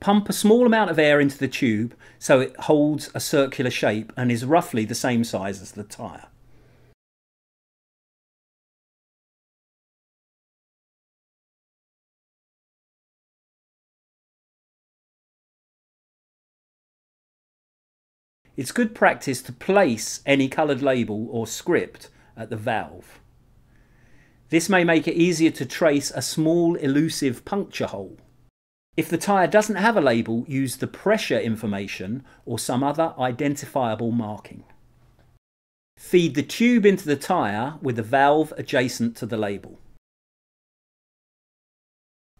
Pump a small amount of air into the tube so it holds a circular shape and is roughly the same size as the tyre. It's good practice to place any coloured label or script at the valve. This may make it easier to trace a small elusive puncture hole. If the tyre doesn't have a label, use the pressure information or some other identifiable marking. Feed the tube into the tyre with the valve adjacent to the label.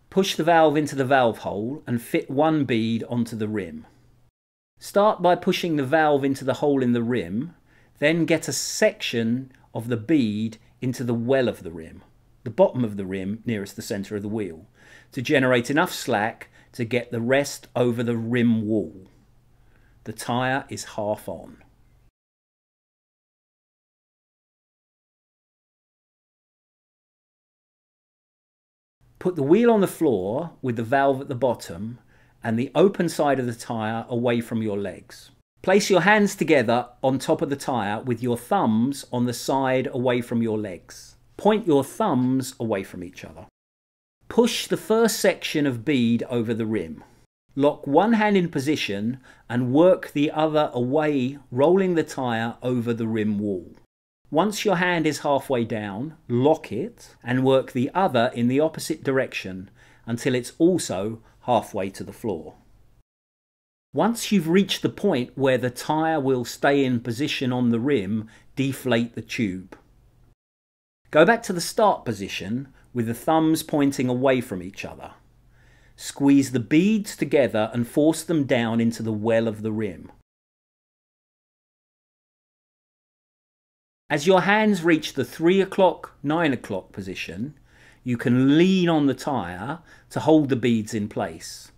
Push the valve into the valve hole and fit one bead onto the rim. Start by pushing the valve into the hole in the rim, then get a section of the bead into the well of the rim, the bottom of the rim nearest the centre of the wheel, to generate enough slack to get the rest over the rim wall. The tyre is half on. Put the wheel on the floor with the valve at the bottom and the open side of the tyre away from your legs. Place your hands together on top of the tyre with your thumbs on the side away from your legs. Point your thumbs away from each other. Push the first section of bead over the rim. Lock one hand in position and work the other away, rolling the tyre over the rim wall. Once your hand is halfway down, lock it and work the other in the opposite direction until it's also halfway to the floor. Once you've reached the point where the tyre will stay in position on the rim, deflate the tube. Go back to the start position with the thumbs pointing away from each other. Squeeze the beads together and force them down into the well of the rim. As your hands reach the 3 o'clock, 9 o'clock position, you can lean on the tyre to hold the beads in place.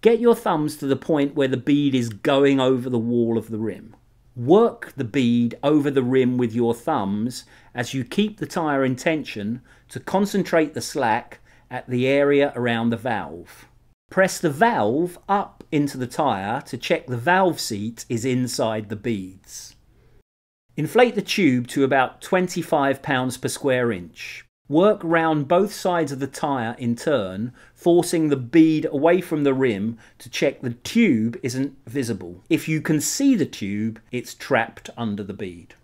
Get your thumbs to the point where the bead is going over the wall of the rim. Work the bead over the rim with your thumbs as you keep the tyre in tension to concentrate the slack at the area around the valve. Press the valve up into the tyre to check the valve seat is inside the beads. Inflate the tube to about 25 pounds per square inch. Work round both sides of the tyre in turn, forcing the bead away from the rim to check the tube isn't visible. If you can see the tube, it's trapped under the bead.